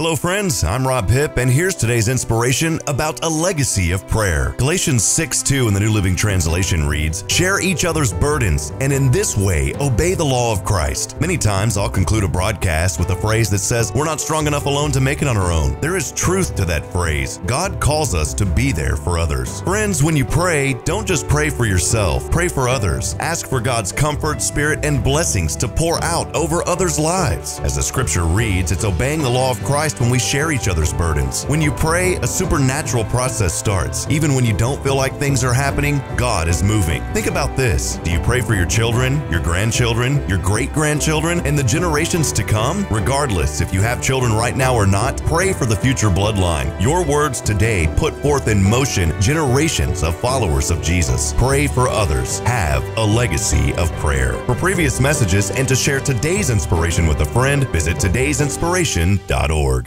Hello, friends. I'm Rob Hipp, and here's today's inspiration about a legacy of prayer. Galatians 6 2 in the New Living Translation reads, Share each other's burdens, and in this way obey the law of Christ. Many times I'll conclude a broadcast with a phrase that says, We're not strong enough alone to make it on our own. There is truth to that phrase. God calls us to be there for others. Friends, when you pray, don't just pray for yourself, pray for others. Ask for God's comfort, spirit, and blessings to pour out over others' lives. As the scripture reads, it's obeying the law of Christ when we share each other's burdens. When you pray, a supernatural process starts. Even when you don't feel like things are happening, God is moving. Think about this. Do you pray for your children, your grandchildren, your great grandchildren, and the generations to come? Regardless if you have children right now or not, pray for the future bloodline. Your words today put forth in motion generations of followers of Jesus. Pray for others. Have a legacy of prayer. For previous messages and to share today's inspiration with a friend, visit today'sinspiration.org.